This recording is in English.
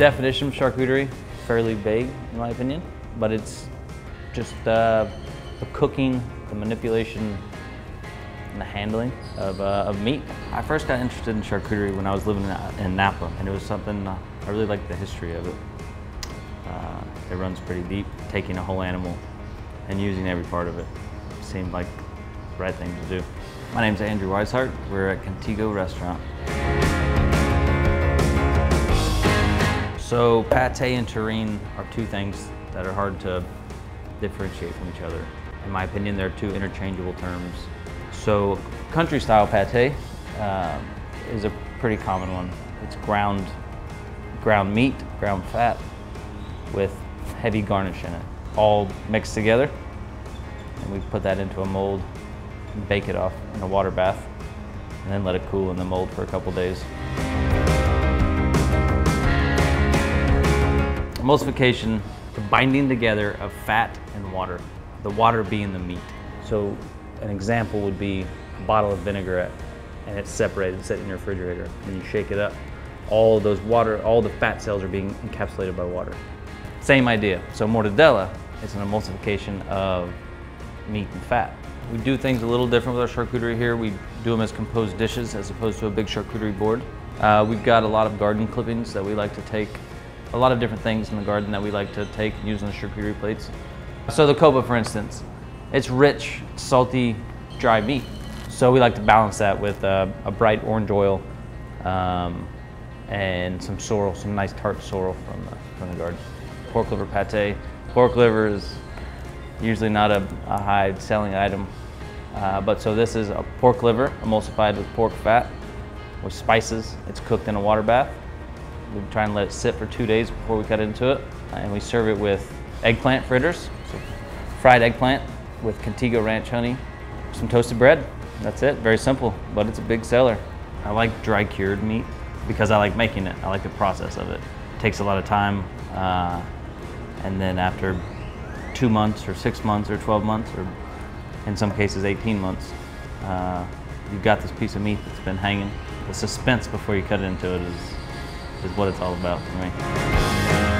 definition of charcuterie, fairly vague in my opinion, but it's just uh, the cooking, the manipulation, and the handling of, uh, of meat. I first got interested in charcuterie when I was living in, Napa, and it was something uh, I really liked the history of it. Uh, it runs pretty deep, taking a whole animal and using every part of it seemed like the right thing to do. My name's Andrew Wiseheart. We're at Contigo Restaurant. So pate and terrine are two things that are hard to differentiate from each other. In my opinion, they're two interchangeable terms. So country style pate um, is a pretty common one. It's ground, ground meat, ground fat with heavy garnish in it, all mixed together. And we put that into a mold and bake it off in a water bath and then let it cool in the mold for a couple days. Emulsification, the binding together of fat and water, the water being the meat. So an example would be a bottle of vinaigrette and it's separated, set in your refrigerator, and you shake it up. All those water, all the fat cells are being encapsulated by water. Same idea. So mortadella is an emulsification of meat and fat. We do things a little different with our charcuterie here. We do them as composed dishes as opposed to a big charcuterie board. Uh, we've got a lot of garden clippings that we like to take a lot of different things in the garden that we like to take on the charcuterie plates. So the coppa, for instance, it's rich, salty, dry meat. So we like to balance that with uh, a bright orange oil um, and some sorrel, some nice tart sorrel from the, from the garden. Pork liver pate. Pork liver is usually not a, a high selling item, uh, but so this is a pork liver emulsified with pork fat with spices. It's cooked in a water bath. We try and let it sit for two days before we cut into it. And we serve it with eggplant fritters, so fried eggplant with Contigo Ranch honey, some toasted bread. That's it, very simple, but it's a big seller. I like dry cured meat because I like making it. I like the process of it. It takes a lot of time. Uh, and then after two months or six months or 12 months or in some cases 18 months, uh, you've got this piece of meat that's been hanging. The suspense before you cut into it is is what it's all about for me.